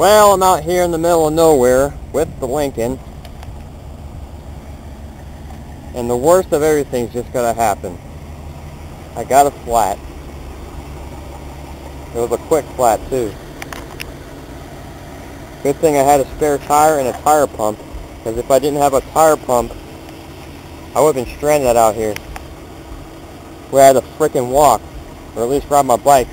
Well, I'm out here in the middle of nowhere with the Lincoln. And the worst of everything's just gonna happen. I got a flat. It was a quick flat too. Good thing I had a spare tire and a tire pump. Because if I didn't have a tire pump, I would have been stranded out here. Where I had to frickin' walk. Or at least ride my bike.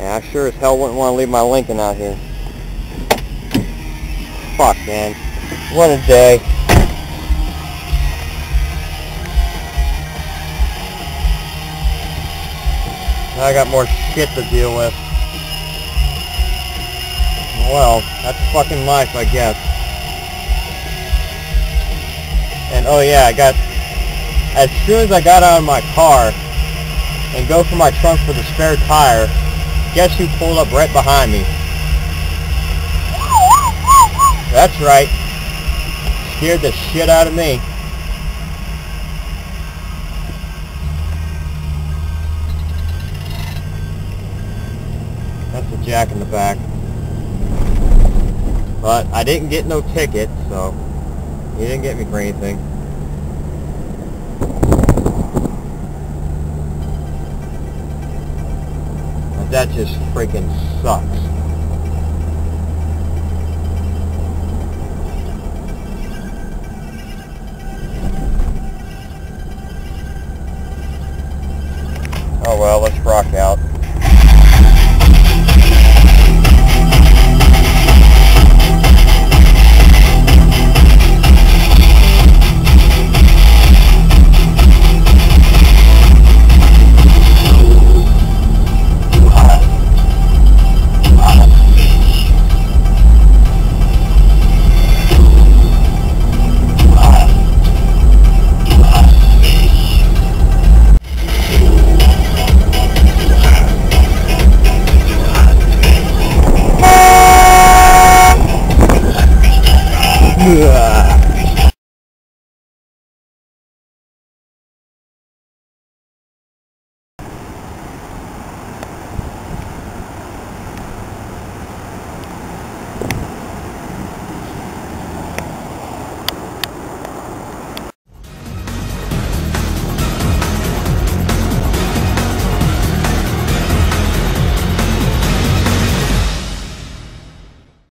And I sure as hell wouldn't want to leave my Lincoln out here. Fuck, man. What a day. I got more shit to deal with. Well, that's fucking life, I guess. And oh yeah, I got... As soon as I got out of my car and go for my trunk for the spare tire, guess who pulled up right behind me? That's right. Scared the shit out of me. That's the jack in the back. But I didn't get no ticket, so he didn't get me for anything. that just freaking sucks. Oh well, let's rock out.